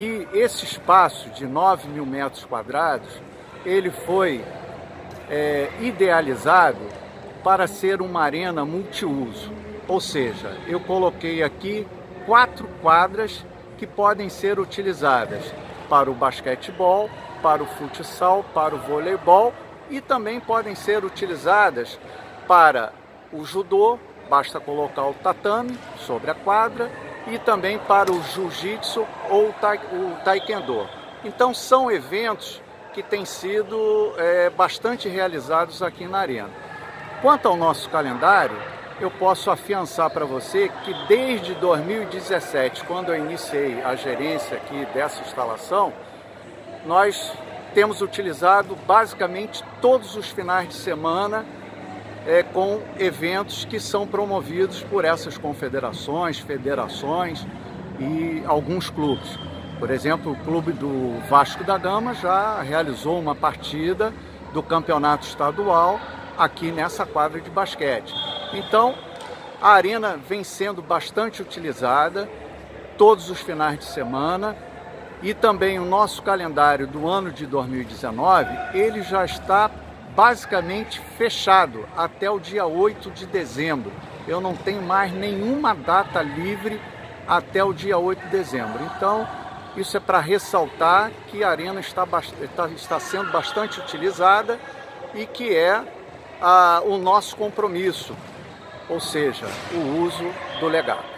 E esse espaço de 9 mil metros quadrados, ele foi é, idealizado para ser uma arena multiuso. Ou seja, eu coloquei aqui quatro quadras que podem ser utilizadas para o basquetebol, para o futsal, para o voleibol e também podem ser utilizadas para o judô, basta colocar o tatame sobre a quadra, e também para o jiu-jitsu ou o taekwondo. Então são eventos que têm sido é, bastante realizados aqui na Arena. Quanto ao nosso calendário, eu posso afiançar para você que desde 2017, quando eu iniciei a gerência aqui dessa instalação, nós temos utilizado basicamente todos os finais de semana é, com eventos que são promovidos por essas confederações, federações e alguns clubes. Por exemplo, o clube do Vasco da Gama já realizou uma partida do campeonato estadual aqui nessa quadra de basquete. Então, a arena vem sendo bastante utilizada todos os finais de semana e também o nosso calendário do ano de 2019, ele já está basicamente fechado até o dia 8 de dezembro. Eu não tenho mais nenhuma data livre até o dia 8 de dezembro. Então, isso é para ressaltar que a arena está, está, está, sendo bastante utilizada e que é a, o nosso compromisso, ou seja, o uso do legado.